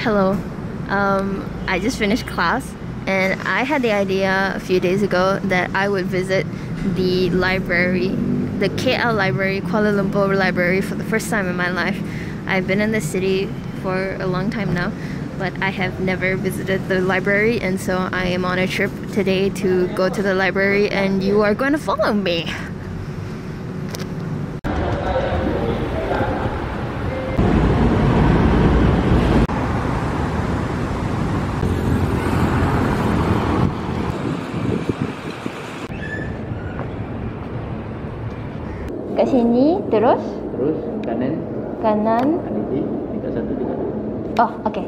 Hello. Um, I just finished class and I had the idea a few days ago that I would visit the library, the KL Library, Kuala Lumpur Library for the first time in my life. I've been in the city for a long time now, but I have never visited the library and so I am on a trip today to go to the library and you are going to follow me. Kat sini terus Terus kanan kanan. Tiga satu tiga dua. Oh, okey.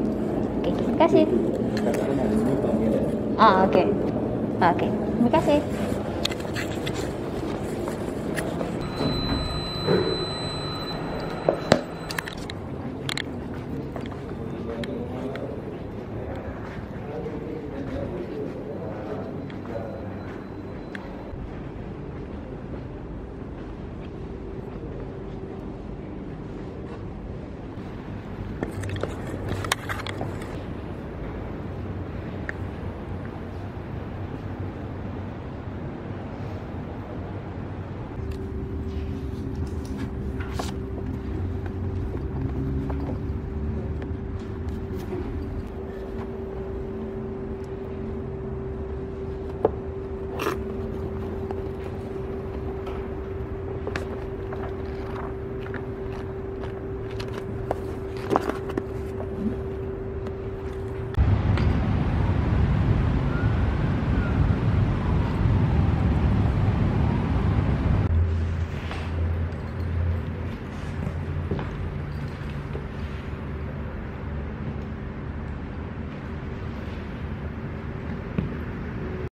Okey, terima kasih. Kanan Ah, okey. Ah, okey. Terima kasih.